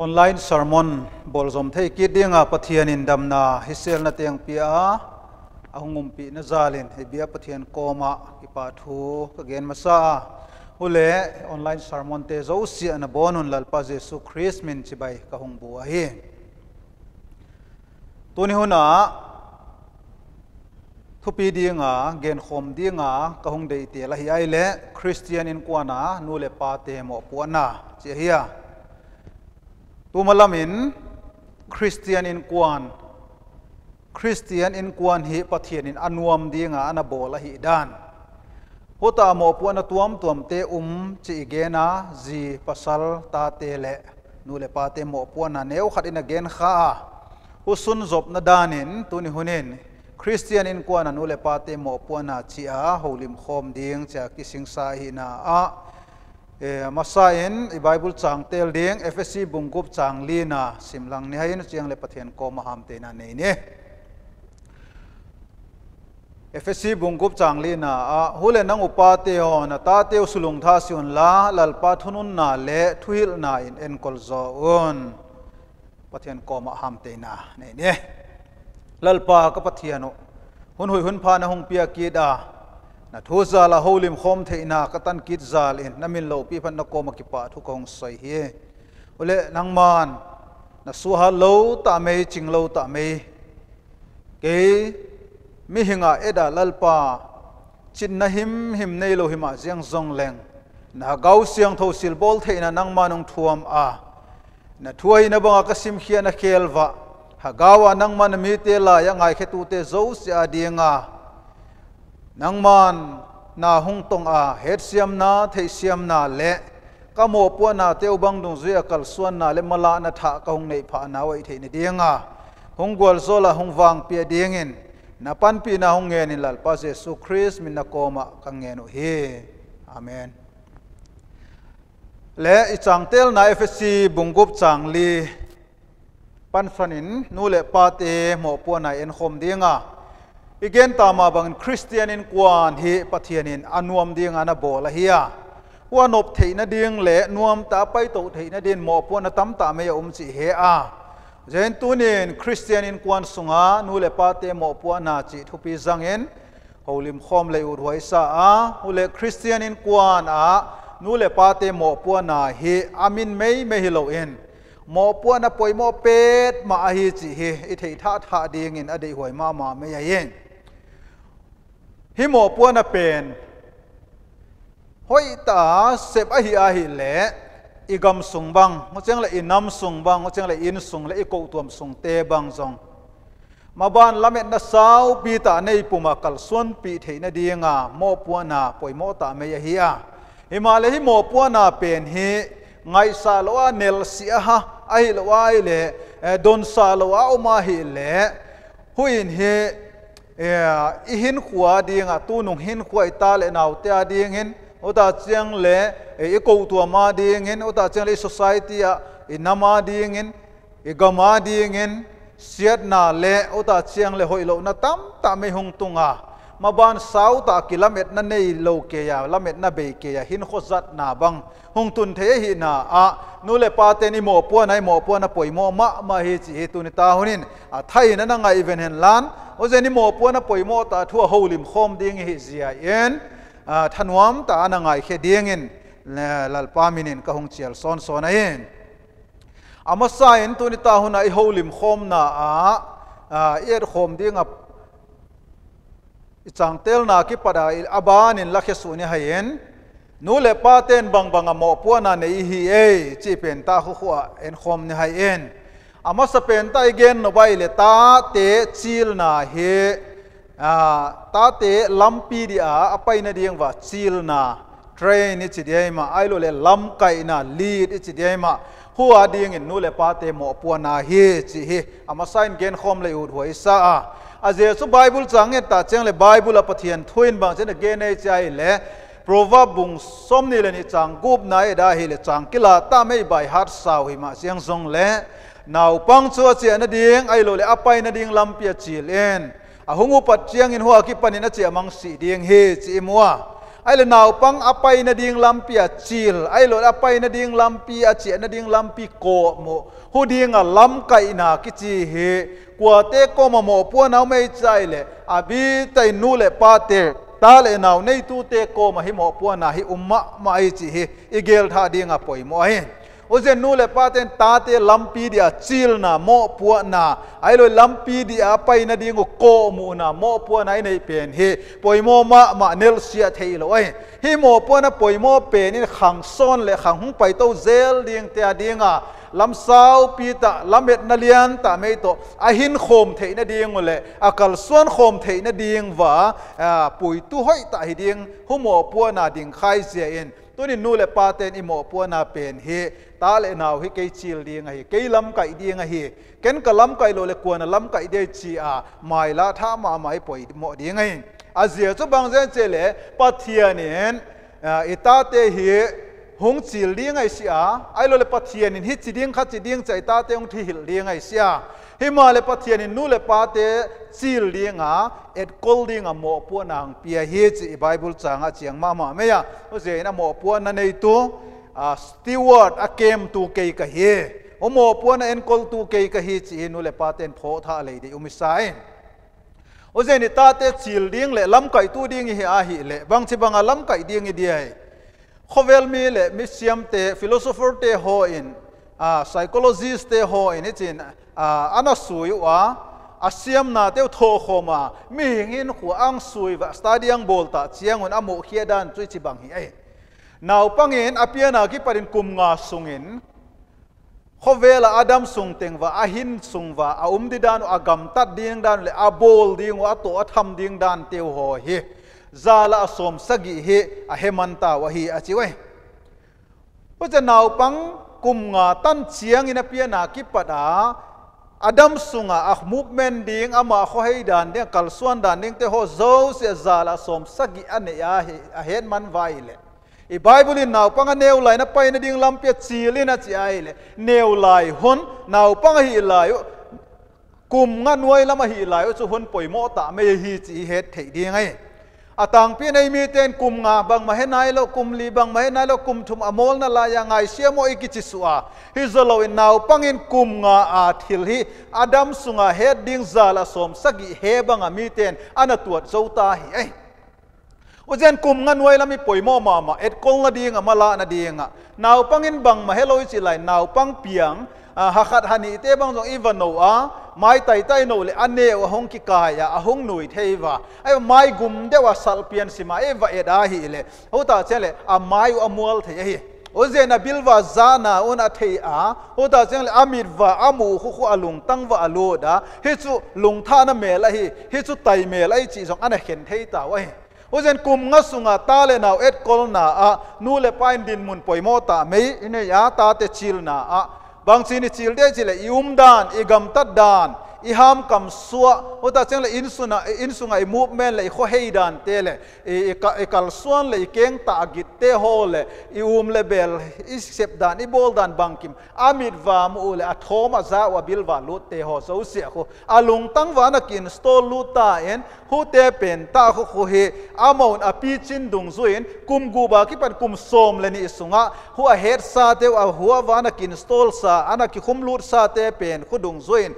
online sermon bol zom thei ki dinga pathian in damna hisel na teng pia ahungum pi na zalin he bia pathian koma ki pa thu ka gen masa. Ule online sermon te zo si an bonun lalpa jesu christ min chibai ka hung bu a hi. Tuni huna, thupi dinga, gen khom dinga ka hung dei te la hi ai le christian in kwana nu le pa te mo puana che hiya tu malamin christian in kwan christian in kwan hi pathian in anuam dinga ana bola hi dan hota mo puana tuam tuam te um chi gena zi pasal ta te le nu le pa te mo puana neu khat in again kha usun zop na danin tuni hunin christian in kwan nu le pa te mo puana chi a holim khom ding cha kising sa hi na a masain i bible chang tel ding fsc bungkup chang lina simlang ni hain chiang le pathian ko maham te na nei ne fsc bungkup chang lina a hule nang upa te ho na ta te sulung tha siun la lal pa thunun na le thuil na in en kol zo un pathian ko maham te na nei ne lal pa ka pathiano hun hui hun pha na hung pia ki da na thu za la holim khom the ina ka tan kit zal in na min lo pi phan na ko ma ki pa thu kong sai hi ole nang man na su ha lo ta me ching lo ta me ke mi hinga eda lalpa chin na him him nei lo hima jiang zong leng na gau siang tho sil bol the ina nang manung thuam a na thuai na banga ka sim khia na khelwa ha gawa nang man mi te la ya ngai khe tu te zo sia dinga นังมันนาหงตงอาเฮ็ดเซียมนาเทเซียมนาเละก็โมปัวนาเตียบังดงเสียกัลส่วนนาเลมลานาทะกหงในผานาไว้เทนเดียงอาหงกวลโซลาหงวางเปียเดียงินนับปันปีนาหงเงินลัลปาเซสุคริสมินนาโกมะกังเงินุเฮอาเมนและอีจังเตลนาเอฟซีบุงกุบจังลีปันฟันินนูเลปาเตโมปัวนาเอ็นคมเดียงา igen tama bang christian in kwan hi pathian in anuam ding ana bola hiya wa nop theina ding le nuam ta pai to theina din mo pon tam ta me um chi he a zen tunin christian in kwan sunga nu le pa te mo pu na chi thu pi zang en holim khom le u roi sa a ule christian in kwan a nu le pa te mo pu na hi amin mei me hi lo en mo pu na poi mo pet ma hi chi hi i thei tha tha ding in adei hoi ma ma me ya yen ฮิโมปัวนาเป็นห้อยตาเสบอหิอาหิเละอีกำสุงบังเขาเจงเลยอินำสุงบังเขาเจงเลยอินสุงเลยอีกตัวมสุงเตบังซองมาบ้านละเม็ดนะสาวปีตาในปุ่มกัลส่วนปีเทนดีงาโมปัวนาป่วยโมตาเมียฮียาหิมาเลยฮิโมปัวนาเป็นฮีไงซาลวะเนลเสียฮะไอลวะไอเละดนซาลวะอุมาฮิเละหุยนฮี เออิหินขัวดีงาตูนุงหินขัวอิตาเลนาวเตอดีงหินโอตาเจียงเลอิโกตัวมาดีงหินโอตาเจียงเลสโซไซตี้อะอินามาดีงหินอิกมาดีงหินเสียดนาเลโอตาเจียงเลหอยโลนะตัมตะไมหงตุงา มาบานสาวตาคิลเมตนาเนยโลเกียละเมตนั่นเบเกียหินขจัดนาบังหงตุนเทหินาอะนูเลปาเตนิโมปัวในโมปัวนะป่วยโมมะมาเฮจิเฮตุนิตาหุนินอะไทยนั่นงไงเวนเฮนลานโอเจนิโมปัวนะป่วยโมตาทัวหูลิมคมดิ้งเฮจิเอ็นอะทันวามตานังไงเฮดิ้งเงินลลปามินินกะหงเชียลซอนซอนเอนอามาเซนตุนิตาหุนไอหูลิมคมนาอะเอียดคมดิ้งอะ chang tel na ki pada aban in lakhe su ni hayen nu le pa ten bang bang mo pu na nei hi e chi pen ta khu khu en khom ni hai en ama sa pen ta igen no bai le ta te chil na he a ta te lampi di a apai na diang wa chil na train ni chi dai ma ai lo le lam kai na lead chi dai ma hu a ding in nu le pa te mo pu na hi chi hi ama sign gen khom le u hoi sa a อาเจสุไบเบิลจังเงตาเจียงเลยไบเบิลอปเทียนทวินบางเช่นเกเนใจเลย prova bung som ni le ni chang gup na e da hi le chang kila ta mai bai har sau hi ma siang song le nau pang chu che na ding ai lo le apai na ding lam pia chil en a hungu pat chiang in hoa ki panin a che mang si ding he chi muwa ai le naw pang apai na ding lampi a chil ai lo apai na ding lampi a che na ding lampi ko mo hu ding a lam kai na ki chi he kwa te ko ma mo pu naw mai chai le abi tai nu le pa te ta le naw nei tu te ko ma hi mo pu na hi umma ma ai chi he igel tha ding a poi mo hen ozen nu le paten tate lampi dia chil na mo pu na ai lo lampi dia pai na ding ko mu na mo pu na nei pen he poimo ma ma nel sia thei lo ai hi mo pu na poimo pen in khang son le khang hung pai to zel ding te adinga lam sao pi ta lamet na lian ta mei to a hin khom thei na ding le akal suan khom thei na ding wa pui tu hoi ta hi ding hu mo pu na ding khai sia in tunin nu le paten imo pu na pen ta lại nào hi ke chil ding hi ke lam kai ding hi. Ken ka lam kai lo le kuan lam kai de chi mai la tha ma mai poi mo ding hi. A zia chu bang zen che le pathianin ita te hi hung chil ding ai sia. Ai lo le pathianin hi chi ding kha chi ding ta te ong thi hil ding ma le pathianin nu le pa chil ding a et kol ding a mo pu nang pia hi chi bible changa chiang ma ma me ya o ze na mo pu na nei tu a steward a kem tu ke ka hi o mo puan en kol tu ke ka hi chi nu le paten pho tha le de umi o ze ni ta te chil ding le lam kai tu ding hi a hi le bang chi bang a lam kai ding i dia khovel mi le mi siam te philosopher te ho in a psychologist te ho in chin a ana sui wa, asiam na teu tho khoma mi hingin khu ang sui wa stadium bol ta, chiang un amu khia dan chui chi bang hi ai. Naw pangin apiana ki parin kum nga sungin khovela adam sung teng wa ahin sung wa, a um di dan agam tat ding dan, le abol ding wa to atham ding dan teu ho hi. Zala som sagi hi, a hemanta wa hi a chiwe pa nào pang kum nga tan chiang in apiana ki pada adam sunga a movement ding, ama ah, kho hei dan de kal suan dan ding te ho zo se zala som sagi ane ya a hen man vai le. I bible in naw panga neu lai na pai na ding lam pe le na chi ai le. Neu lai hon naw panga hi lai kum nga nuai lama hi lai chu hon poi mo ta me hi chi het thei ding ai atang pi nei mi ten kum nga, bang ma henai lo kum li, bang ma henai lo kum thum amol na la ya ngai sia mo iki chi suwa hi zalo in naw pangin kum nga a thil hi, adam sunga he ding zala som sagi he bang a mi ten, ana tuat zota hi eh. ai uzen kum nga nuai lami poimo mama et kol na ding amala na ding naw pangin bang ma heloi chi lai naw pang piang ha khat hani te bang jong even no a mai tai tai no le ane wa hong ki ka ya, a hong nui thei wa. Ai mai gum de wa sal pian sima e va e da hi le. Ho ta chele a mai u mual thei hi. O ze na bilwa zana a thei a, ho ta chele amir wa amu khu khu alung tang wa alo da. Hi chu lung tha na mel hi hi chu tai mel ai chi jong ana khen thei ta wa hi. Ozen kum nga sunga ta le naw et kol na a, nu le pain din mun poimo ta mei, ine ya ta te chil na a bang chini chil de chile ium dan igam tat dan อีหามคำสัวโอ้ตาเจ้าเลยอินสุนะอินสุไงมูฟเมนเลยข้อเฮดันเตเลยอีกอีกัลส่วนเลยเก่งตากิเตโฮเลยอีอุมเลเบลอีเซบดานอีบอลดานบังคิมอามิดวามูเลยอัทโฮมาซาวาบิลวาลุเตโฮสูเสียคูอาลุงตั้งวานักินสโตลูตาเอ็นหูเตเป็นตาคูคูเฮอามอนอปีจินดุงซุเอ็นคุมกูบากิปันคุมโสมเลยนี่สุงะหัวเฮดซาเตวหัววานักินสโตลซาอันนักิคุมลูดซาเตเป็นคุดุงซุเน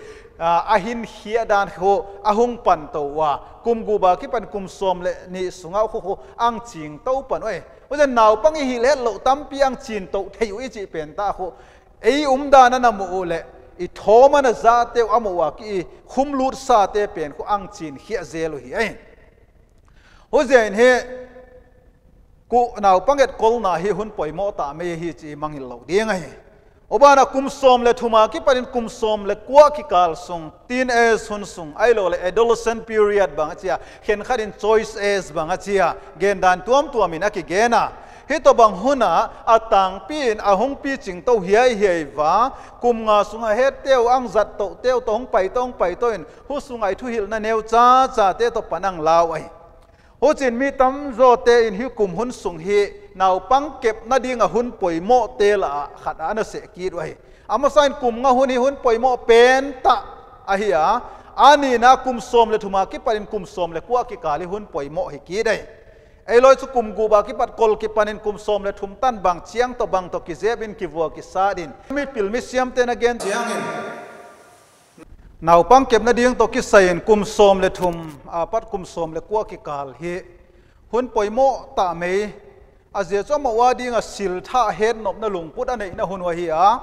ahin hia dan ho ahung pan to wa kum gu ba ki pan kum som le ni sunga khu khu ang ching to pan oi o jan naw pang hi le lo tam pi ang chin to thei ui chi pen ta khu ei um da na na mu le i thoma na za te amu wa ki khum lut sa te pen khu ang chin hia zelo hi ai o zen he ku naw panget kol na hi hun poi mo ta me hi chi mangil lo ding ai obana kum som le thuma ki parin kum som le kwa ki kal sung tin as hun sung ai lo le adolescent period bang chia khen kharin choice as bang chia gen dan tuam tuam in aki gena hi to bang huna atang pin ahong pi ching to hiai hiai wa kum nga sunga he teu ang zat to teu tong pai tong pai toin hu sungai thu hil na neu cha cha te to panang law ai ho chin mi tam zo te in hi kum hun sung hi นาวปังเก็บนาดีงหุ่นป่วยโมเตละขัดอันเสกีดไว้อามาสันกลุ่มงหุ่นหุ่นป่วยโมเป็นตะอาฮียอันนี้นะกุมสมเลทุมากิปันกุมสมเลกัวกิกาลิหุ่นป่วยโมฮิกีได้ไอ้ลอยสุกุมกูบากิปัดกอลกิปันินกุมสมเลทุมตันบางเชียงตบางตกิเซบินกิวัวกิซาดินมีปิลมิเซียมเตนเกนเชียงอินนาวปังเก็บนาดีงตกิใส่คุมสมเลทุมอาปัดคุมสมเลกัวกิกาลเฮหุ่นป่วยโมตะเมย je cho ma wa ding a sil tha het nop na lung put anei na hun wa hi a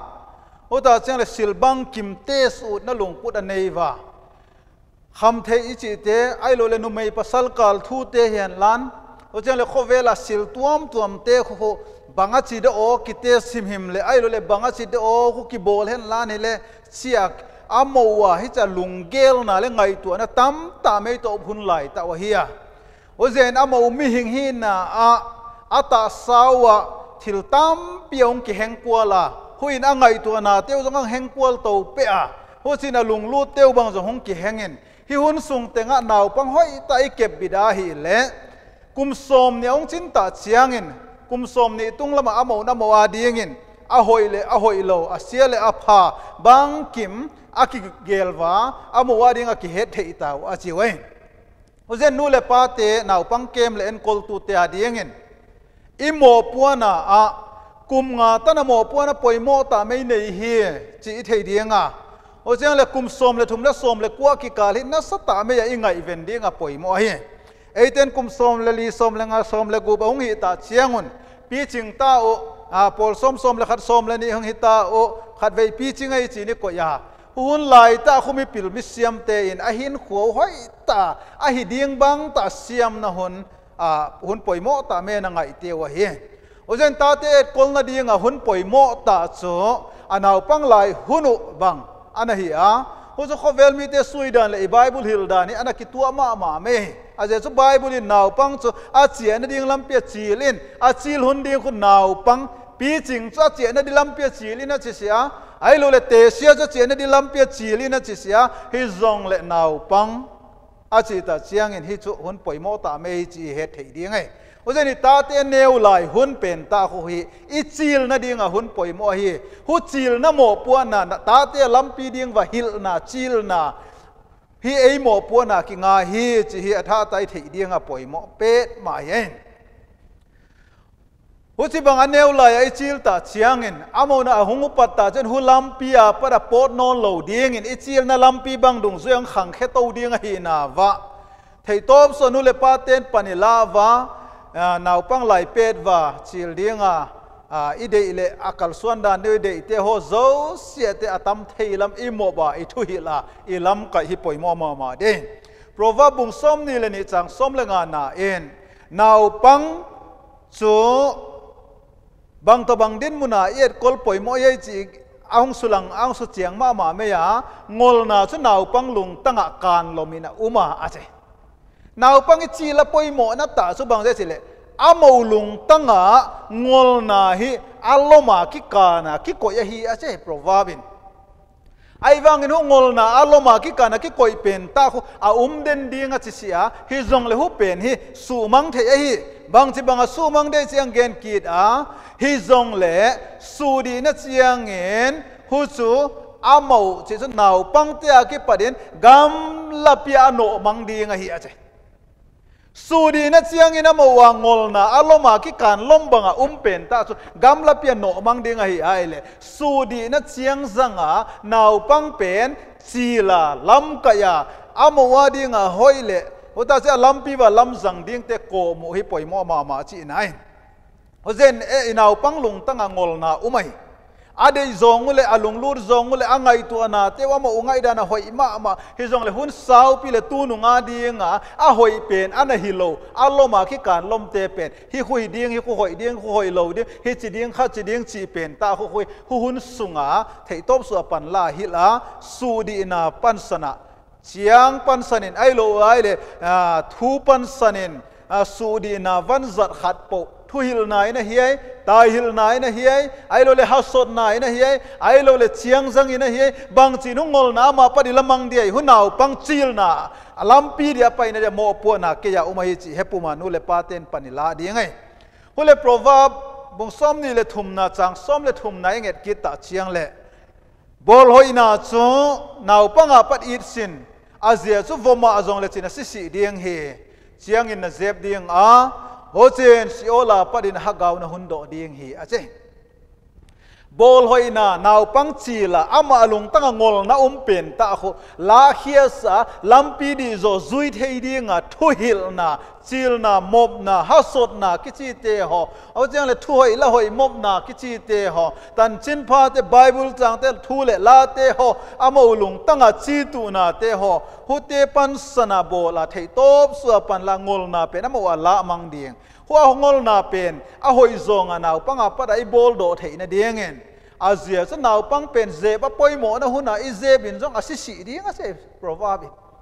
o ta chang le sil bang kim te su na lung put anei wa kham the i chi te ai lo le nu mei pasal kal thu te hian lan o chang le kho vela sil tuam tuam te kho banga chi de o ki te sim him le ai lo le banga chi de o khu ki bol hen lan hi le chiak amo wa hi cha lungel na le ngai tu na tam ta mei to phun lai ta wa hi a o zen amo mi hing hin na a ata sawa thil tam piong ki heng kwa la huin angai tu na teu zong heng kwal to pe a ho sin a lung lu teu bang zo hong ki hengen hi hun sung tenga naw pang hoi ta i kep bida hi le. Kum som ne ong chin ta chiangin. Kum som ni tung lama amo na mo adingin a hoi le, a hoi lo, a sia le, a pha. Bang kim, a ki gelwa a mo ading a ki het thei taw a chi wei ho zen nu le pa te naw pang kem le en kol tu te adingin i mo puana a kum nga ta mo puana poi mo ta mai nei hi chi thei dinga o chang le kum som le thum le som le kwa ki kal hi na sa ta me ya inga event ding a poi mo hi eiten kum som le li som le nga som le gu ba hung hi ta chiangun pi ching ta o a pol som som le khat som le ni hung hi ta o khat vei pi ching ai chi ni ko ya hun lai ta khumi pil mi siam te in a hin khuo hoi ta a hi ding bang ta siam na hun หุ่นป่วยโมตาเมนังไงเตียวเฮโอเจนตาเตะกลนาดีงหุ่นป่วยโมตาจูอันเอาปังไลหุนุบังอันนี้อะผู้จะขอเวลมีเตสุยดันเลยไบเบิลฮิลดานีอันนั้นคิดตัวมามาเมอาจจะสุไบเบิลนาวปังสูอาเจียนดิ่งลำเปียจีลินอาจีลหุ่นดิ่งคุณนาวปังปีจิงจ้าเจียนดิ่งลำเปียจีลินนะเชียไอ้ลูเลเตเชียจ้าเจียนดิ่งลำเปียจีลินนะเชียฮิซองเลนาวปัง à chỉ ta chiang in hi chu hun poi mo ta me chi he thei ding ai o zeni ta te neu lai hun pen ta khu hi i chil na dinga hun poi mo hi hu chil na mo pu na ta te lam pi ding wa hil na chil na hi ei mo pu na ki nga hi chi hi atha tai thei dinga poi mo pet ma yen uchi bang aneu lai ai chil ta chiangin amo na ahungu pat ta chen hu lampi a para pot non lo ding in. Ichil na lampi bang dung zuyang khang khe to ding hi na va. Thei top so nu le pa ten panila va. À, Nau pang lai pet va chil ding a. À, I de ile akal suan da ne de te ho zo sia te atam theilam i mo ba i thu hi la. I lam ka hi poi mo ma ma de proverb bung som ni le ni chang som le nga na en. Nau pang chu bang to bang din muna yet kol poi mo ye chi ang sulang ang su chiang ma ma me ya, ngol na chu nào pang lung tanga kan lomina uma ache nào pang chi la poi mo na ta su bang se le amo lung tanga ngol na hi aloma ki kana ki ko ya hi a provabin ai wang in ngol na aloma ki kana ki koi pen, ta khu, a um den dinga chi sia hi zong le hu pen, hi su mang the e hi. Bang chi bang a su mang de chiang gen kit a, hi zong le su di na chiang en, hu chu amo chi chu nau pang te a ki padin gam la piano mang dinga hi a che sudi na chiang ina mo wa ngol na aloma ki kan lom banga umpen ta chu gamla pia no mang dinga hi ai le. Na chiang zanga nau pang pen, chi la lam kaya amo wa dinga hoile le. Ho ta se lam pi wa lam zang ding te ko mu hi poi mo ma ma chi nai. Ho zen e inau pang lung tanga ngol na umai ade zong le alung lur zong le angai tu ana, te wa ma ungai dana hoi ma ma. Hi zong le hun sau pi le tu nu nga dinga a hoi pen, ana hi lo. A lo ma ki kan lom te pen. Hi hui ding hi ku hoi ding ku hoi lo de hi chi ding kha chi ding chi pen. Ta hu hui, hu hun sunga. Thei top su pan la hi la, su di na pan sana. Chiang pan sanin, ai lo ai le thu pan sanin su di na van zat khat po thu hil nai na hiai tai hil nai na hiai ai lo le hasot nai na hiai ai lo le chiang zang ina hiai bang chi nu ngol na ma pa di lamang dia hu nau pang chil na. Alam pi dia pa ina mo po na ke ya umai chi hepu ma nu le paten panila di ngai. Hu le proverb bong som ni le thum na chang, som le thum na nget ki ta chiang le. Bol hoi na chu, nau panga pat it sin azia chu voma azong le china si si ding he. Chiang in na zep ding a ho chen si ola, padin hagaw na hundo ding hi, ache. Bol hoi na, naw pang chi la ama alung tanga ngol na um pen ta kho la khia sa lampi di zo zui thei di nga thu hil na chil na mop na ha sot na ki chi te ho au chang le thu hoi la hoi mop na ki chi te ho tan chin pha te bible chang te thu le la te ho ama ulung tanga chi tu na te ho hu te pan sana bo la thei top su pan la ngol na pe na mo la mang ding หัวงอลนาเป็นอาหอยซงอ่ะนาวปังอาปัดไอ้บอลโ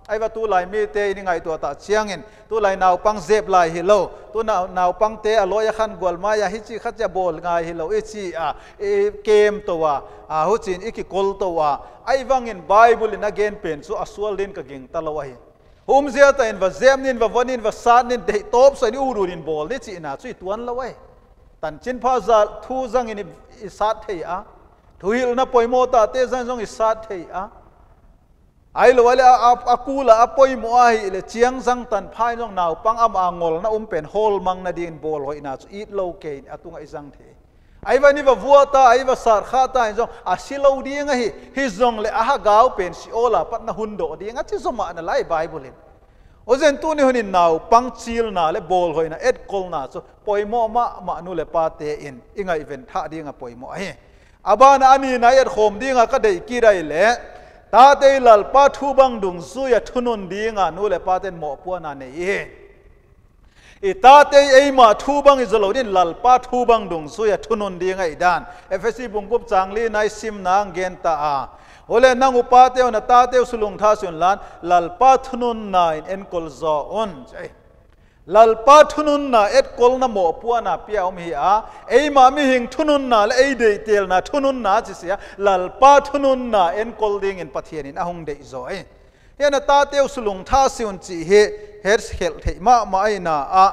ai và tu lại mi te ni ngai tu ta chiang in. Tu lại nào pang zep lại hi lo. Tu nào nào pang te a loya khan gol ma ya hi chi khat ya bol ngai hi lo. E chi a e kem to wa a hu chin e iki kol to wa ai wang in bible in again pen so aswal din ka ging talawa hi. Hum zia ta in, va zem nin, va von in va sat nin de top so ni uru nin bol ni chi na chui tuan lawai tan chin pha za thu zang in i sat thei a. Thuil na poimo ta te zang zong i sat thei a. ไอ้ลวะเลอาอาคูละอาปอยมัวฮิเลเชียงสังตันพายน้องนาวปังอาอังอลนะอุ้มเป็นโฮลมังนาดินบอลหอยนาอีโลเกนอตุงไอ้สังเทไอ้วันนี้ว่าวัวตาไอ้ว่าสารข้าตาไอ้จงอาศิลาดีงฮิฮิจงเลอาฮะก้าวเป็นสิโอลาปัตนาฮุนโดดีงะที่สมานะไลไบเบิลโอเซนตูนี้ฮุนินนาวปังชิลนาเลบอลหอยนาเอ็ดกอลนาสุปอยมอมามานุเลปาเตอินอิงไอเวนท่าดีงะปอยมอเฮอบานอันนี้นายอ็ดโคมดีงะก็ได้กี่ไรเละ ta te lal pa thu bang dung su ya thunun dinga nu le pa ten mo pu na ne e i ta te ei ma thu bang is lo din lal pa thu bang dung su ya thunun dinga i dan fsc bung kup chang li nai sim na gen ta a. Ole nang upa te na ta te sulung tha sun lan lal pa thunun na in en kol zo on. Chai lal pa thunun na et kol na mo pu na pia om hi a ei ma mi hing thunun na le ei dei tel na thunun na chi sia lal pa thunun na en kol ding in pathian in ahung dei zo ai yana ta teu sulung tha sun chi he her khel the ma ma ai na a.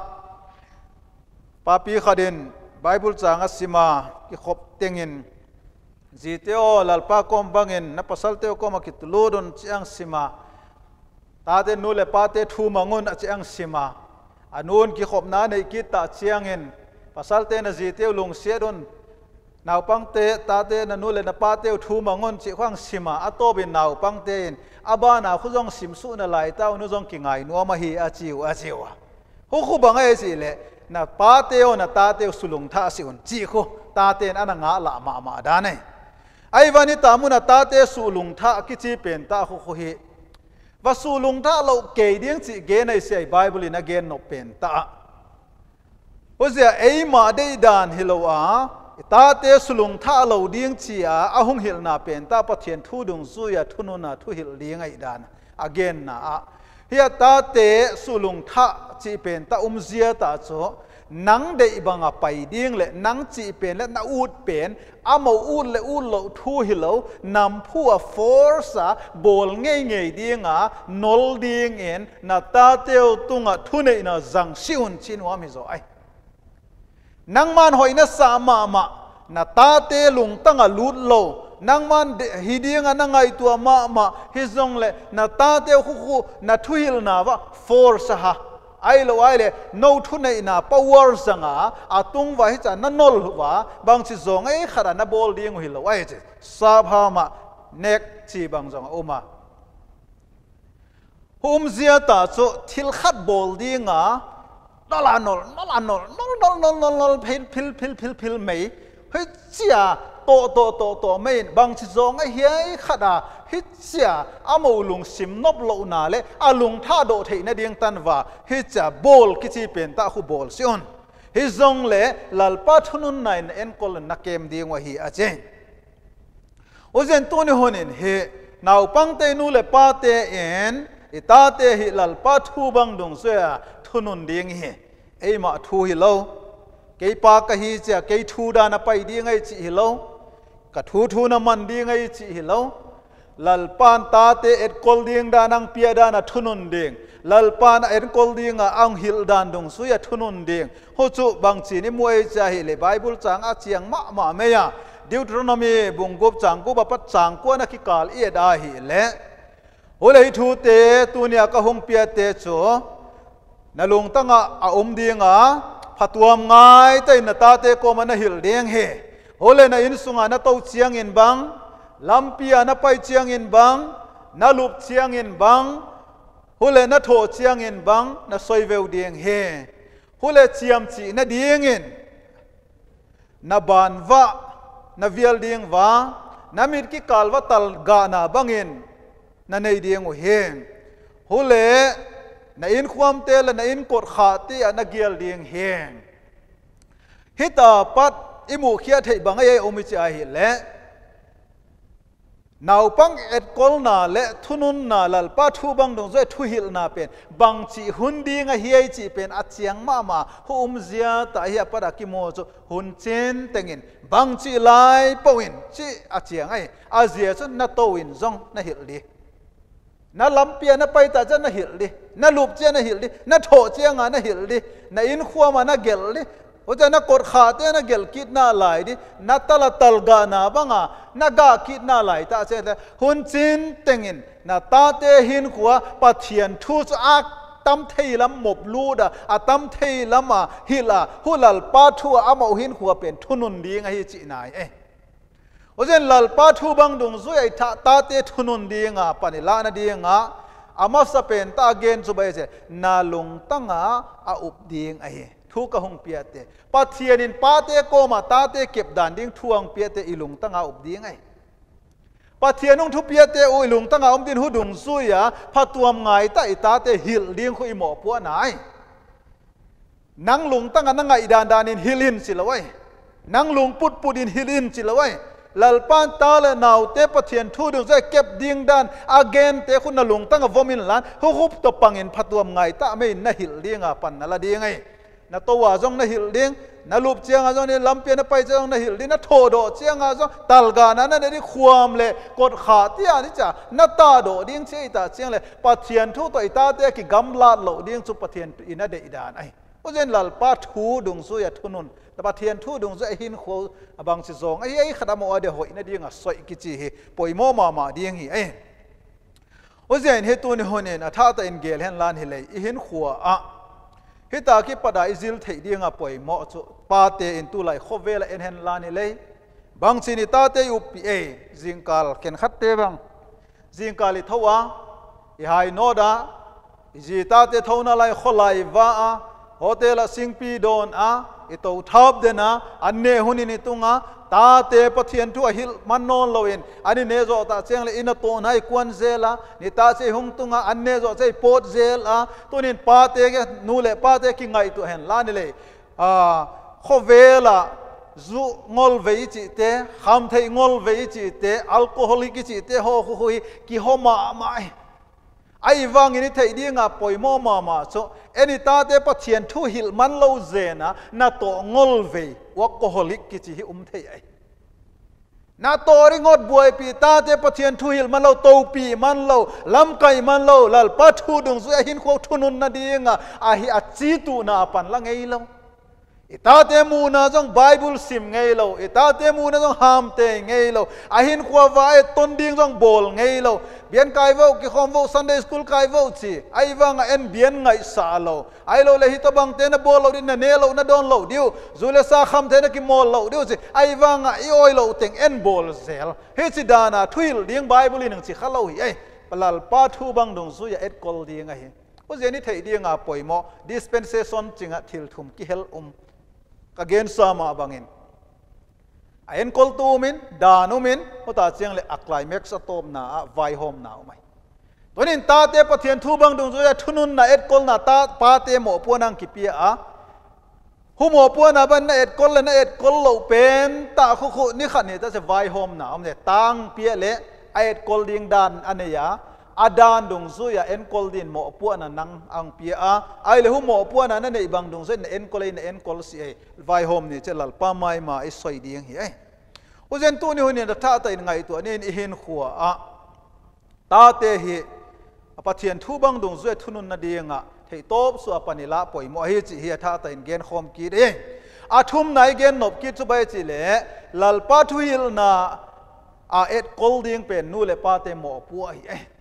Papi khadin bible changa sima ki khop tengin. Ziteo lalpa kom bangin, na pasal teo kom ki tuludon chiang sima. Ta te nu le pa te thu mangun a chiang sima. Anun ki khop na nei ki ta chiangin pasal te na ziteo lung siadon naw pang te ta te na nu le na pa te thu mangon chi khwang sima a to bin naw pang te in aba na khu jong sim su na lai tao nu jong ki ngai no ma hi a chiu a chiu a hu khu bang ai si le na pa te o na ta te sulung tha si un chi khu ta te na nga la ma ma da ne ai vani ta mu na ta te sulung tha ki chi pen ta khu khu hi và su lung tha lo kê điên chị ghé này sẽ Bible na gen nó pen ta. Bây giờ à, ấy mà đây đàn hilo à ta te su lung tha lo điên chị à à hung hil na pen ta bắt thiền thu dung suy à thu nô nà thu hil điên ấy đàn. Again na à hiện ta te su lung tha, chị pen ta um zia ta cho nang de ibang a à, pai ding le nang chi pen le na ut pen amo à, ut le ut lo thu hi lo nằm phu a force a bol nge nge ding a nol ding en na ta tung tunga thu nei na zang siun chin wa mi zo ai nang man hoi na sa ma ma na ta te lung tanga lút lo nang man hidinga na ngai tua ma ma hizong le na ta te khu khu na thuil na wa force ha. ai lo ai le no thu nei na power zanga atung wa hi cha na nol wa bang chi zong ai khara na bol ding hi lo ai che sa pha ma nek chi bang zong oma hum zia ta cho thil khat bol dinga นอลานอลนอลานอลนอลนอลนอลนอลนอล hít chả amo lung sim nop lo na le alung tha do thei na ding tan va hít chả bol kichi pen ta khu bol sion hi zong le lalpa thunun nine en kol na kem ding wa hi a chen o zen to ni honin he nau pang te nu le pa te en ita te hi lalpa thu bang dung se à, thunun ding hi ei ma thu hi lo cái pa cái hi chả cái thu da na pai đi ngay chị hi lâu. Cả thu thu na man đi ai chị hi lâu lalpan ta te et kol ding da nang pia da na thunun ding. Lalpan et kol ding a ang hil dan dong su ya thunun ding. Ho chu bang chi ni muai cha hi le bible chang a chiang ma ma me ya. Deuteronomy bung gop chang ko ba pat chang ko na ki kal e da hi le. Ho le thu te, tu nia ka hung pia te chu. Na lung tanga a om a um phatuam ngai te na ta te ko mana hil ding he. Hole na in sunga na to chiang in bang lampia na pai chiang in bang, na lup chiang in bang, hule na tho chiang in bang, na soi veu ding he. Hule chiam chi na ding in. Na ban va, na vial ding va, na mit ki kalwa tal ga na bangin na nei ding u he. Hule, na in khuam te la na in kot kha ti na gial ding he. Hita pat imu khia thei bangai omi cha hi le. Nào băng et kol na le thunun na lal pa thu bang dong zoi thu hil na pen bang chi hun di nga hiai chi pen a chiang ma ma hu um zia ta hi pa da ki mo cho hun chen tengin bang chi lai pawin chi a chiang ai a zia chu na to win zong na hil li na lampia na pai ta cha na hil li na lup cha na hil li na tho chiang na hil li na in khuwa ma na gel li โอ้เจ้นักกดขาเจ้านักเกลคิดน่าลายดินักตละตลกานาบังอะนักกาคิดน่าลายตาเจ้าหุ่นจินเติงินนักตาเตหินขัวปะเทียนทูสอักตั้มเทลำหมบลูดอะตั้มเทลำอะฮิลาหุลลปาทัวอามาหินขัวเป็นทุนนดีงไงจีนายเอ๊โอ้เจ้ลลปาทูบังดงซุยไอ้ตาเตทุนนดีงาปานิลานดีงาอามาสเปนตาเกนสุบายเจนาลงตั้งอะอุบดีงไอ้ ทุกหงเปียเตปัทเทียนินปาเตโกมาตาเตเก็บด่านดิ้งทวงเปียเตอีหลงตั้งเอาอบดีไงปัทเทียนุ่งทุเปียเตอุยหลงตั้งเอาอมดินหุดุงซุยอะพัตัวงายตาอิตาเตหิลเลี้ยงคุยหมอปัวนายนังหลงตั้งนังไงดานดานินฮิลินสิละไว้นังหลงปุดปุดินฮิลินสิละไว้ลัลปานตาเลนาวเตปเทียนทูดึงใจเก็บดิ่งดานอาเกนเตคุณนลุงตั้งวอมินลานหุบตปังเงินพัตัวงายตาไม่น่าหิลเลี้ยงอะปันนั่นละดีไง na to wa zong na hil ding na lup chiang a zong ni lampia na pai zong na hil ding na tho do chiang a zong tal ga na na ni khuam le kot kha ti a ni cha na ta do ding che ta chiang le pathian thu to ita te ki gam la lo ding chu pathian ina de idan ai o zen lal pa thu dung su ya thunun ta pathian thu dung za hin kho abang si zong ai ai khada mo ade hoi na ding a soi ki chi hi poi mo ma ma ding hi ai o zen he tu ni honen a tha ta in gel hen lan hi le i hin khuwa a hi ta ki pada izil thei ding a poi mo chu pa te in tu lai kho vela en hen lan ni le bang chini ta te u pi e jingkal ken khat te bang jingkal i thowa i hai no da ji ta te thona lai kho lai wa a hotel a singpi don a i to thap de na anne huni ni tunga, ta te pathian thu a hil man non loin. Ani ne zo ta cheng le ina to nai kwan zela, ni ta se hung tunga, anne zo che pot zel a tunin pa te ge, nu le pa te ki ngai tu hen, la ni le. A kho vela zu ngol vei chi te, kham thei ngol vei chi te, alcoholic chi te, ho hu hui, ki ho ma mai ai vang ini thei đi nga poi mò mò ma. So, eni ta te pathian thu hil man lo zena na to ngol ve. Workaholic ki chi hi um thei ai. Na to ri ngot buai pi, ta te pathian thu hil man lo to pi man lo, lam kai man lo, lal pa thu dung zu hin kho thunun na dinga a hi a chi tu na pan la ngei lo ita te mu na jong bible sim ngei lo ita te mu na jong ham te ngei lo a hin khwa wa e ton ding jong bol ngei lo bian kai vo ki khom vo sunday school kai vo chi. Ai wang en bian ngai sa lo ai lo le hito bang te na bol lo din na ne lo na don lo diu. Zule sa kham te na ki mol lo diu chi. Ai wang i oi lo teng en bol zel. He chi dana thuil ding bible in chi khalo hi. Ai palal pa thu bang dong su ya et kol ding a hi. O ni thei ding a poimo dispensation chinga thil thum ki hel um. Kagen sama bangin ayen kol tu min danu min ota chiang le a climax atom na vai hom na mai tonin ta te pathian thu bang dung zoya thunun na et kol na ta pa te mo puanang ki pia a hu mo puana ban na et kol na et kol lo pen ta khu khu ni khan ni ta se vai hom na om ne tang pia le a et kol ding dan aneya adan dung zu ya en kol din mo pu na nang ang pia a ai le hu mo pu na na nei bang dung ze na en kol na en kol si ai vai hom ni che lal pa mai ma i soi ding hi ai u zen tu ni hu ni da tha ta in ngai tu ni i hin khuwa a ta te hi apa thian thu bang dung zu thunun na dinga thei top su apani la poi mo hi chi hi tha ta in gen khom ki de a thum nai gen nop ki chu bai chi le lal pa thu hil na a et kol ding pen nu le pa te mo pu ai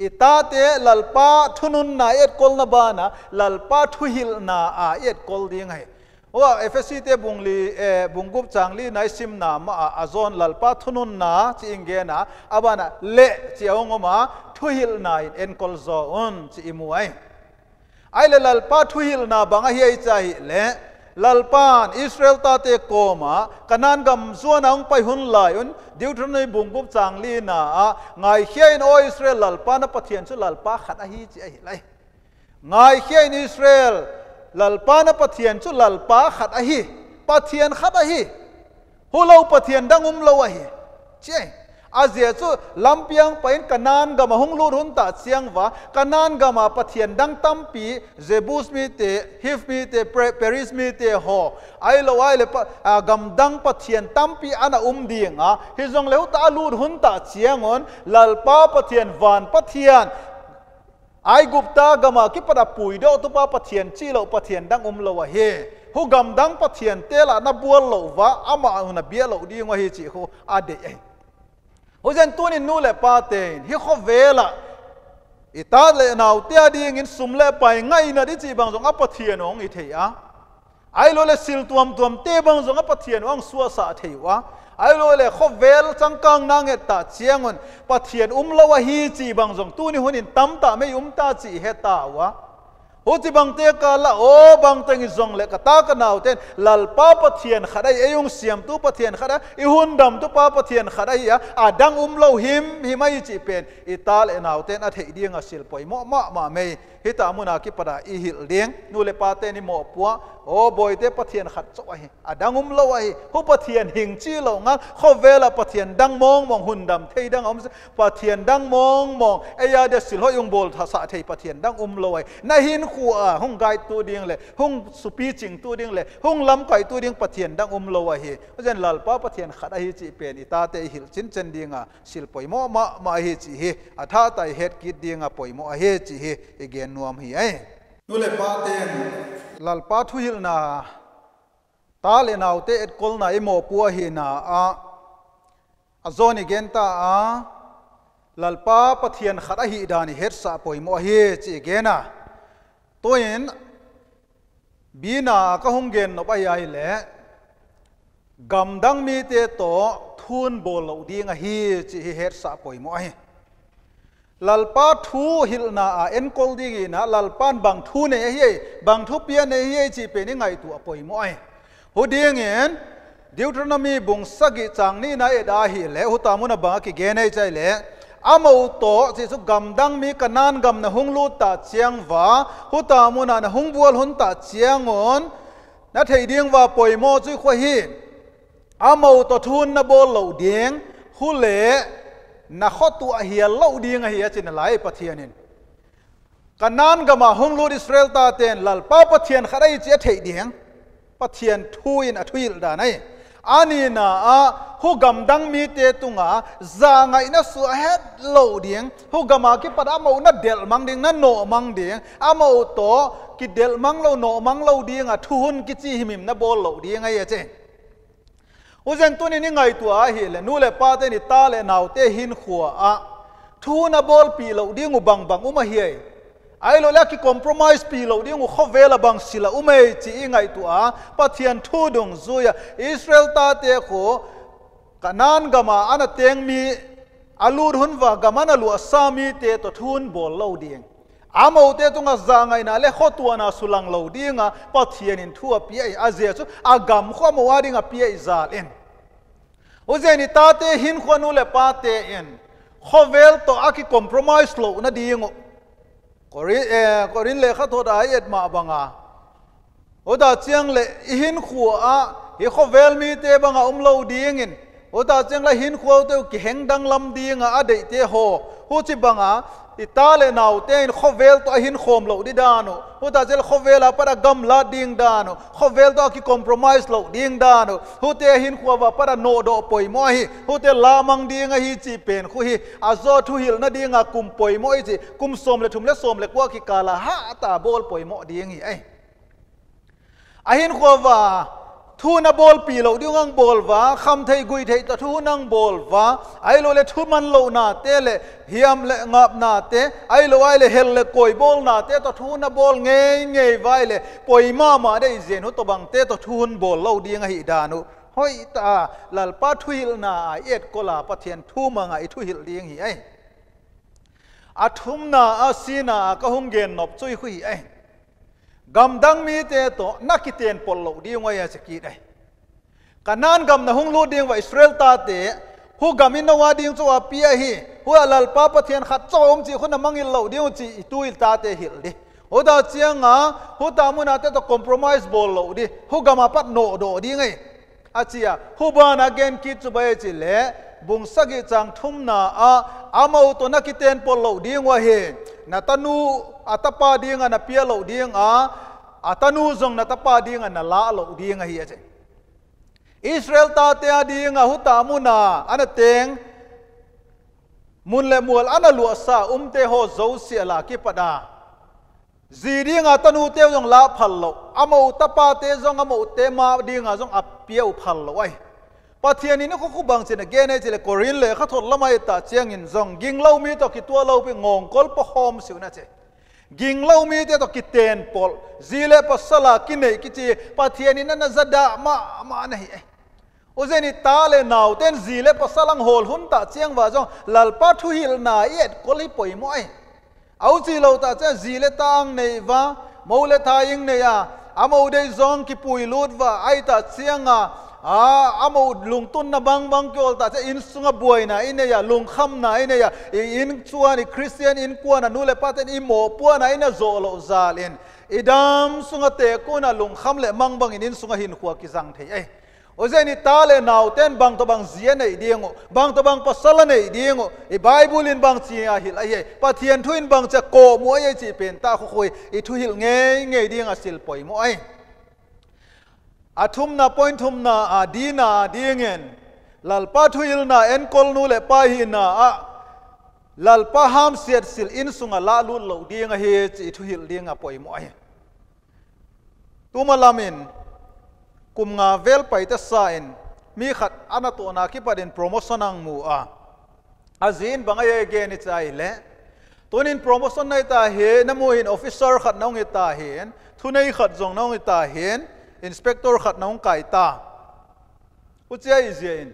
ai itate lalpa thunun na et kol na ba na, lalpa thuhil na a et kol ding hai. Wa FSC te bungli e bungup changli nai sim na ma azon lalpa thunun na chi inge na abana le chi ongoma thuhil na in kol zo on chi imu ai ai le lalpa thuhil na banga hi ai chai le. Lalpan Israel ta te koma kanan gam zuan ang pai hun lai un Deuteronomy bungup changli na ngai hian o Israel lalpa na pathian chu lalpa khat a hi chi ai lai ngai hian Israel lalpa na pathian chu lalpa khat a hi pathian khat a hi hu lo pathian dang um lo a hi che azia chu lampiang pain, kanan gama hung lut hun ta chiang wa kanan gama pathian dang tampi zebus mi te, hif mi te paris mi te ho. Ai lo ai le à, gam dang pathian tampi ana um dinga hi jong leu ta lut hun ta chiang on lalpa pathian van pathian. Ai gupta gama ki pada pui do tu pa pathian chi lo pathian dang um lo wa he. Hu gam dang pathian te la na bual lo wa ama na bia lo di ngo hi chi hu ade ai hu zen tu ni nu le pa te hi kho vela ita le nau te ding in sum le pai ngai na di chi bang zong a pathian ong i thei a ai lo le sil tuam tuam te bang zong a pathian ong suwa sa thei wa ai lo le kho vel chang kang na nge ta chiangon pathian um lo wa hi chi bang jong tu ni hunin tam ta me um ta chi he ta wa ho chi bang te ka la. O bang teng zong le ka ta ka nau ten. Lal pa pathian khadai eyung siam tu pathian khada i hun dam tu pa pathian khadai ya. A dang um lo him hi mai chi pen. I tal e nau ten. A thei ding a sil poi. Mo ma ma me hi ta muna ki pada i hil ding nu le pa te ni mo puwa o boy te pathian khat cho hi a dang um lo hi hu pathian hing chi lo nga kho vela pathian dang mong mong hun dam thei dang om pathian dang mong mong e ya de sil ho yung bol tha sa thei pathian dang um lo na hin khu a hung gai tu ding le hung supi ching tu ding le hung lam kai tu ding pathian dang um lo hi zen lal pa pathian khat hi chi pen i ta te hil chin chen dinga sil poi mo ma ma hi chi hi a tha tai het kit dinga poi mo a he chi hi again nuam hi ai nu le pa ten lal pa thu hil na ta le nau te et kol na imo pu hi na a a zoni gen ta a lal pa pathian khata hi dani het sa poi mo hi chi gena toin bina ka hung gen no pai ai le gam dang mi te to thun bol lo ding a hi chi het sa poi mo hi lalpa thu hil na a en kol ding na lalpan bang thu ne hi bang thu pia ne hi chi pe ni ngai tu apoi mo ai hu ding en deuteronomy bung sagi chang ni na e da hi le hu ta mun ba ki ge nei chai le amo to chi su gam dang mi kanan gam na hung lu ta chiang wa hu ta mun na hung bual hun ta chiang on na thei ding wa poi mo chu kho hi amo to thun na bol lo ding hu le นักตัวเฮียเล่าดีงเฮียจินลายปะเทียนินกันนันก็มาฮงลูอิสราเอลตาเตนลลปาปะเทียนขรายเจเยดียงปะเทียนทุยนอทุยลดานายอันนี้นะฮูกำดังมีเตตุงาจางไงนะสัวเฮดโลดียงฮูกำมากิปัดอามาอุนัดเดลมังดิงนั่นโนมังดิงอามาอุโตกิเดลมังโลโนมังโลดียงอะทุ่นกิจิหิมิมนะบอลโลดียงไงเจ๊ uzen tu ni ngai tu a le nu le pa te ni ta le nau te hin khua a. Thu na bol pi lo ding u bang bang uma hi ai. Lo la ki compromise pi lo ding u kho vela bang sila u um mai chi ngai tu a. Pathian thu dong zuya israel ta te kho kanan gama ana teng mi alur hun wa gamana lu asami te to thun bol lo ding amo te tunga zangai na le khotua na sulang lo dinga pathian in thua pi ai. Azia chu agam kho mo waringa pi ai zal en uzeni ta te hin khonu le pa te en. Khovel to aki compromise lo na dingo korin eh korin le kha tho da et ma banga oda chiang le hin khu a, hi khovel mi te banga um lo dingin oda chiang la hin khu te ki heng dang lam dinga a de te ho. Hu chi banga itale nau ten khovel to hin khom lo di dano huta zel khovel a para gam la ding dano khovel to ki compromise lo ding dano hute hin khwa para no do poi mo hi hute la mang ding a hi chi pen khu hi a zo thu hil na ding a kum poi mo hi kum som le thum le som le kwa ki kala ha ta bol poi mo ding hi ai ทูนับบอลปีเราดิ้งังบอลวะคำไทยกุยไทยตะทูนังบอลวะไอ้เราเลทูมันเราหนาเตะเลเฮียมเลงับหนาเตะไอ้เราไอ้เลเฮลเลกอยบอลหนาเตะตะทูนับบอลเงยเงยไว้เลปอยมามาได้เจนุตบังเตะตะทูนบอลเราดิ้งหิดานุห้อยตาลลปาทุยลนาเอ็ดกลาปะเทียนทูมังไอทุหิลเลียงหิไออาทุมนาอาศีนาก็หงเกนนบจุยคุยไอ gam dang mi te to nakiten pol lo di ngoi a chaki dai kanan gam na hung lu ding wa israel ta te hu gam in wa ding chu a pia hi hu alal pa pathian khat chom chi khuna mangil lo ding chi tuil ta te hil di hu da chiang a hu ta mu na te to compromise bol lo di hu gam a pat no do di ngai a chia hu ban again ki chu bai chi le บุงสกิจังทุ่มนาอาอามาอุตนักิเตนปลโลดีงวะเฮนัตนูอัตปาดีงานัเปียโลดีงอาอัตนูจงนัตปาดีงานัลาโลดีงเฮียเจอิสราเอลตาเตียดีงาหุตามุนาอันเตงมุนเลมัวอันลัวซาอุมเตโฮโจเสีลากิปดาจีดีงาตนูเตียงลาพัลโลอามาอุตปาเตจงอามาอุเตมาดีงาจงอัเปียวพัลโลไอ ปาเทียนี่นี่เขาคุบังสินะเกนเจเลโกรินเลยเขาทดละไม่ตาเจียงอินซองกิงเล่ามีต่อกิตัวเล่าไปงงกลปหอมสิวนะเจกิงเล่ามีแต่ต่อกิเตนปอลจีเลปสลากินเนกิจีปาเทียนี่นั่นจะดามามาไหนเอโอเจนิตาเลนาวเตนจีเลปสลังโหลหุนตาเจียงว่าจงลัลปาทุฮิลนาเอ็ดกลิปอยมอยเอาจีเล่าตาเจียงจีเลตางในว่าโมเลทายิงเนียอามอุดัยซองกิปุยลูดว่าไอตาเจียงอ่ะ à amo lung tun na bang bang kyol ta cha in sunga buai na ine ya lung kham na ine ya in chuan i christian, in kwa na nule paten i mo pua na ina zo lo zal in. Idam sunga te ko na lung kham le mang bang in sunga hin khwa ki jang thei eh. ai ozeni tale nau ten, bang to bang zia nei dingo bang to bang pasala nei dingo i bible in bang chi a hil ai pathian thuin bang cha ko mo ye chi pen ta khoi i thu hil nge nge dinga sil poi mo ai athum na point thum na adina dingen lalpa thuil na nu le pa hi na a lalpa ham siat sil in sunga la lu lo dinga he chi thu hil dinga poi mo ai tuma lamin nga vel pai sa in. Mi khat ana to na ki promotion ang mu a. Azin bangai ge ni chai le. Tunin promotion nai ta he namu officer khat nong ta hen thunei khat jong nong ta hen inspector khat nong kai ta. U che i zin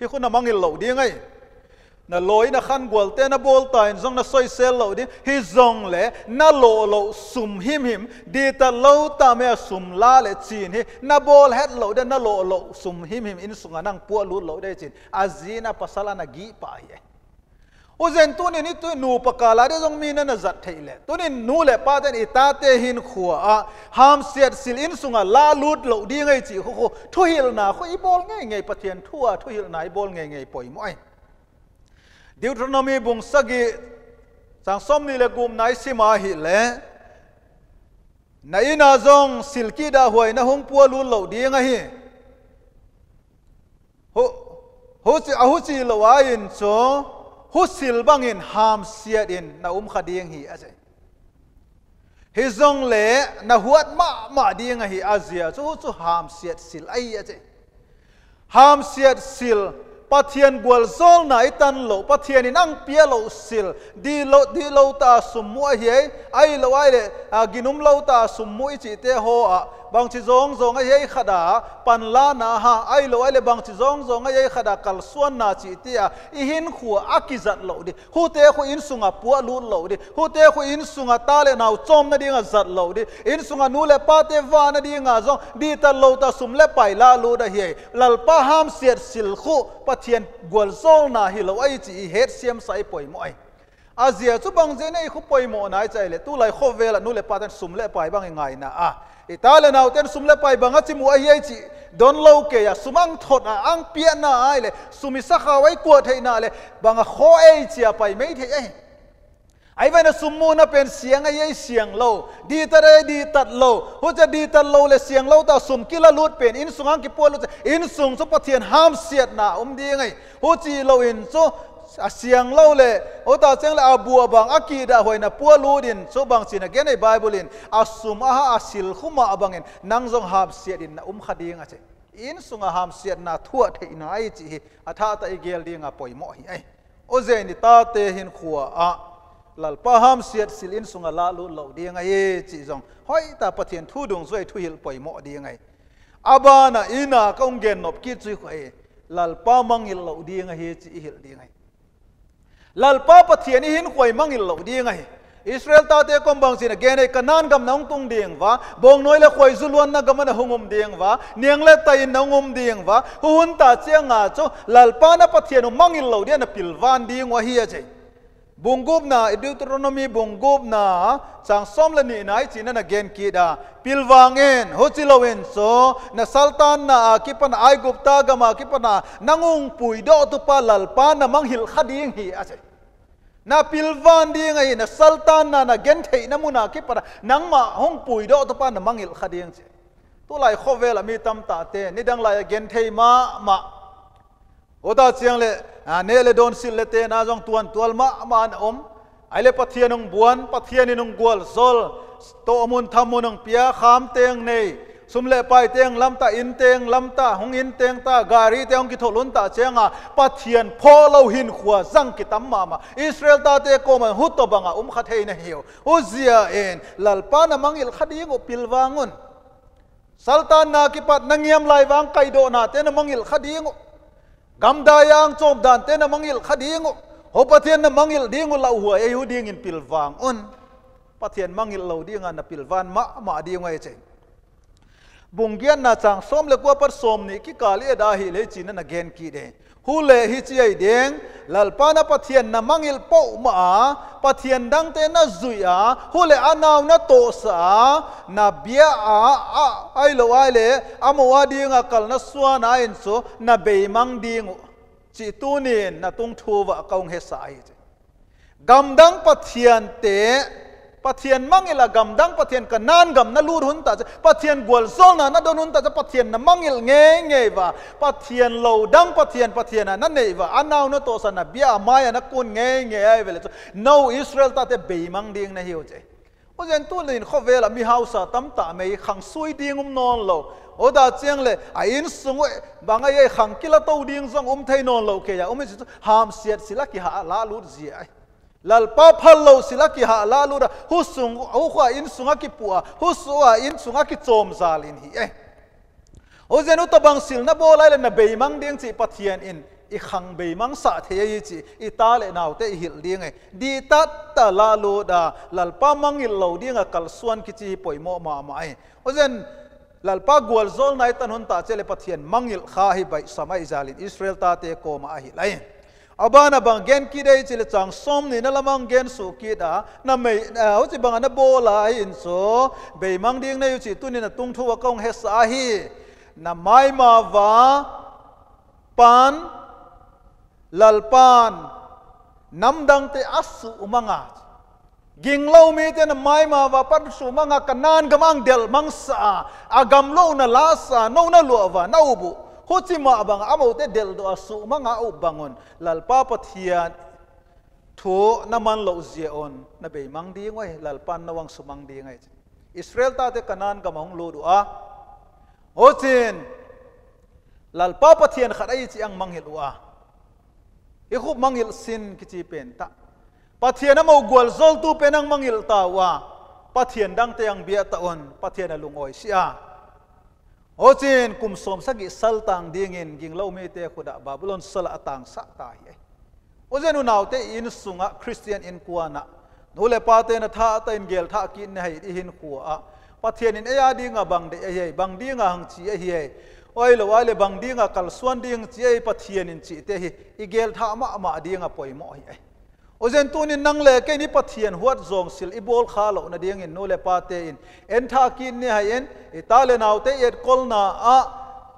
hi khu na mangil lo ding ai. Na loi na khan gwal te na bol ta in. Zong na soi sel lo đi, hi zong le na lo lo sum him him. Di ta lo ta me sum la le chin hi. Na bol het lo de na lo lo sum him him. In sunga nang pu lu lo de chin. Azina pasala na gi pa ye u zen tu ni tu nu pakala de jong mi na na zat theile tu ni nu le pa ten ita te hin khua a. Ham siat sil in sunga la lut lo di ngai chi khu khu. Thu hil na khu i bol ngai ngai pathian thua thu hil na i bol ngai ngai poi moi Deuteronomy bung sagi sang som ni le gum nai sima hi le. Na ina zong silki da huai na hung pua lu lo di ngai hi. Ho ho si, a ho si lo wa in so hu sil bangin ham siat in. Na um khading hi ase hi zong le na huat ma ma ding hi azia. Chu chu ham siat sil. Ai ase ham siat sil. Pathian gwal zol na itan lo. Pathian in ang pia lo sil. Di lo di lo ta sumu hi ai. Lo ai le ginum lo ta sumu chi te ho a บางชิจงจงไอ้ยัยขดาปันลานาฮะไอ้โลไอ้เลบางชิจงจงไอ้ยัยขดากัลส่วนนาจิตียอีหินขัวอักิจัดเหลาดิหูเตะขอินสุงาปัวลูดหลาดิหูเตะขอินสุงาตาเลนาวจอมนาดีงาจัดเลาดิอินสุงานูเลปาเตวานาดีงาจงดีตาเลาตาสุมเลไปลาลูดะเฮยลลปาหามเสียดสิลขุปะเทียนกวลโซนาฮิเลาไอจีเฮดเซียมไซปอยมอยอาเซียชุบังเจนี่คุปอยโมนายใจเลยตู้ไหลโคเวลนูเลปาตันสุมเลไปบ้างยังไงนะอะ itale nau ten sum le pai banga chi mu ai ai chi don lo ke ya sumang thot a ang pia na ai le sumi sa kha wai ko thei na le banga kho ai chi a pai mei thei ai ai vai na sumu na pen siang ai ai siang lo di ta re di tat lo hu cha di tat lo le siang lo ta sum kila lut pen in sungang ki polo in sung so pathian ham siat na um di ngai hu chi lo in so a siang lo le, o ta chang le abu abang akida hoina pu lu din, so bang sin again a bible in asum a asil khuma abangin nang jong hab siat in na um khading a che. In sunga ham siat na thua the in ai chi atha ta igel ding a poimo hi ai. O ze ni ta te hin khuwa a, lal pa ham siat sil in sunga la lu lo ding a ye chi zong. Hoi ta pathian thu dung zoi thu hil poimo ding ai. Abana ina kong gen nop ki chui khoi, lal pa mangil lo ding a ai chi hil ding ai. ลัลป้าปะเทียนี่หินข่วยมังอิลลดีไงอิสราเอลตาเตกอมบังสินะแกนไอ้กันนันกำนองตุงเดียงวะบงน้อยละข่วยจุลวันนะกำมันหงมเดียงวะเนียงละไตนงมเดียงวะหุ่นตาเจียงอาโจลัลป้านะปะเทียนมังอิลลดีนะปิลวันดีงวะเฮียเจบุงกบนาอิวตรนมีบุงกบนาจังสมลนีนายจีนนะแกนกีดาพิลวางเอนฮุจิโลเวนโซนะสัลตานนาคิปันไอกุปตากามาคิปันนานังุงปุยดอตุปาลลปานะมังหิลขดีงฮีอาเซ na pilvan di ngai na sultan na na gen thei na muna ki para nang ma hong pui do to pa na mangil khading che tu lai khovel ami tam ta te ni dang lai gen thei ma ma oda chiang le a ne le don sil le te na jong tuan tual ma ma an om ai le pathian ong buan pathian in ong gwal zol to amun thamun ong pia kham teng nei sum le pai teng lamta in teng lamta hong in teng ta gari teng ki tholun ta chenga. Pathian pholo hin khwa zang ki tam ma israel ta te ko man huto banga um kha thein hiu. O zia en lal na mangil khading o pilwangun sultan na ki pat nangiam lai wang kai do na te na mangil khadi ngo gamda yang chom dan te na mangil khadi ngo, ho pathian na mangil ding la huwa e hu ding in pilwang un. Pathian mangil lo ding na pilwan ma ma ding ai e cheng bunggian na chang som le kwa par som ni ki kali e da hi le chin na gen ki de. Hu le hi chi ai deng, lal pa na pathian na mangil po ma pathian dang te na zuya hu le anaw na to sa na bia a ai lo ai le amwa ding a kal na swa na in so na be mang ding chi tu ni na tung thu wa kaung he sai gam dang pathian te pathian mangila gamdang pathian kanan gam na lur hun ta pathian gwal sol na na don hun ta pathian na mangil nge nge wa pathian lo dang, pathian pathian na nei wa anaw na to sa na bia maya na kun nge nge ai vele no israel ta te be mang ding na hiu che. O zen tu lin kho vela mi hausa tam ta mei khang sui ding um non lo. O da chiang le, a in sung banga ye khang kila to ding zong um thai non lo ke ya. Um ham siat sila ki ha, la lur zi ai lal pa phal sila ki ha la lu ra hu sung hu khwa in sunga ki pua hu suwa in sunga ki chom zal in hi e eh. o zenu to bang sil na bolai lai na beimang ding chi pathian in i khang beimang sa the yi chi i ta le naw te hil ding e di ta ta la lu da lal pa mang il lo ding a kal suan ki chi poi mo ma ma ai o zen lal pa gwal zol nai tan hun ta chele pathian mangil kha hi bai samai zalin israel ta te ko ma hi lai abana bang gen ki dei chile chang som ni na lamang gen su ki da na mei ho chi bang na bola in so be mang ding na yu chi tu na tung thu wa kong he sa hi. Na mai ma wa pan, lal pan, nam dang te asu umanga. Ging lo mi te na mai ma wa pan su manga kanan gamang del mang sa. Agam lo na la sa, no na lo wa, na ubu ho chi ma bang amo te del do asu ma nga u bangon lal pa pathian thu na man lo zia on. Na be mang di ngoi lal pan na wang sumang di ngai israel ta te kanan ka mahung lo du a ho chin lal pa pathian kharai chi ang manghil wa i khu manghil sin ki chi pen ta. Pathian mo gwal zol tu penang mangil ta wa. Pathian dang te ang bia ta on pathian lungoi sia ô chin kum som sagi sal tang ding in ging lo me te khuda babylon sal atang sa ta hi eh. ô chen u naw te in sunga christian in kuana nu le pa te na tha ta in gel tha ki ne hai i hin khu a. Pathian in aya đi a bang de e ai bang đi a hang chi e a hi oi lo wale bang dinga kal suan ding chi ai pathian in chi te hi. I gel tha ma ma dinga a poi mo eh. Hi ozen tu ni nang le ke ni pathian huat zong sil i bol kha lo na ding in no le pa te in en tha kin ni ha en i ta le naw te et kol na a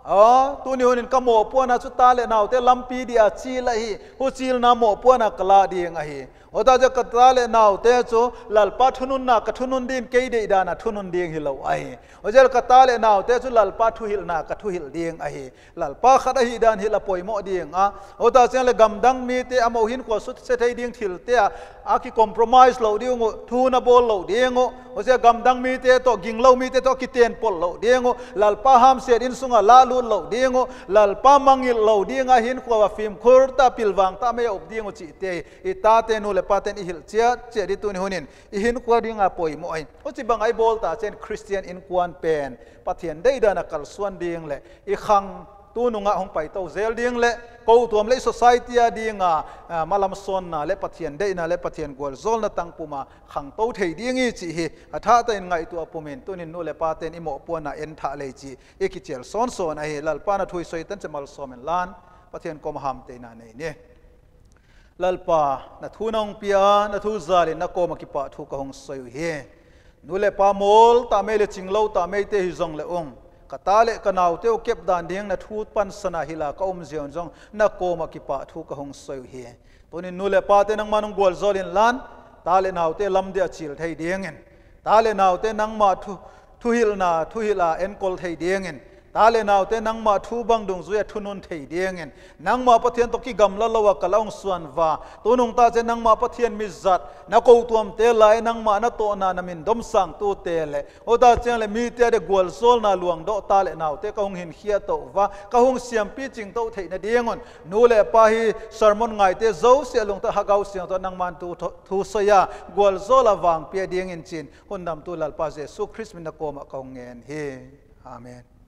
a tu ni honin kamo po na chu ta le naw te lampi dia chi la hi hu chil na mo po na kala ding a hi oda ja katale naw te chu lalpa thunun na ka thunun din ke de da na thunun ding hilo ai ojel katale naw te chu lalpa thu hil na ka thu hil ding ai lalpa khada hi dan hila poimo ding a oda chen le gam dang mi te amo hin ko sut se thai ding thil te a ki compromise lo ding thu na bol lo ding o se gam dang mi te to ging lo mi te to ki ten pol lo ding lalpa ham se din sunga la lu lo ding lalpa mangil lo ding a hin ko wa phim khur ta pilwang ta me op ding chi te i ta te nu le paten i hil chia che ri tu hunin i hin kwa ringa poi mo ai o chi bang ai bol ta chen christian in kwan pen. Pathian dei da na kal suan ding le. I khang tu nu nga hong pai to zel ding le. Ko tuam le society a ding a, malam son na le pathian dei na le pathian gol zol na tang puma. Khang to thei ding i chi hi. A tha ta in ngai tu apumen tu nin nu le paten i mo pu na en tha le chi. E ki chel son son a hi. Lal pa na thui soi tan chamal somen lan. Pathian kom ham te na nei ne lalpa, na thu nong pia, na thu zali, na ko makipa, thu ka hong soyu hi. Nu le pa mol, ta me le chinglo, ta me te hi zong le ong ka ta le ka nau te o kep dan ding, na thu pan sana hila ka om zion zong, na ko makipa, thu ka hong soyu hi. To ni nu le pa te nang manung gol zolin lan, ta le nau te lam de achil thei ding en ta le nau te nang ma thu thu hil na, thu hila en kol thei ding en ตาเลนเอาเตนังมาทูบังดงซุยทุนนเทียเดียงเงินนังมาปะเทียนตกีกำลังละวะกะลองส่วนว่าตัวนงตาเจนังมาปะเทียนมิจัดนักอุตวมเตลายนังมานัตโตนานามินดมสังตัวเตเลโอตาเจนเลมีเตเดกวลโซลนาลวงโดตาเลนเอาเตกะหงหินเขียโตว่ากะหงเสียมปีจิงโตเทียนเดียงเงินนูเลปาฮีสรมนไงเตเจ้าเสียลงตาฮักเอาเสียงตัวนังมานตูทูเสยากวลโซลาวางเปียเดียงเงินจินคนดำตัวลัลปาเจสุคริสต์มินตะโกมะกองเงินเฮอาเมน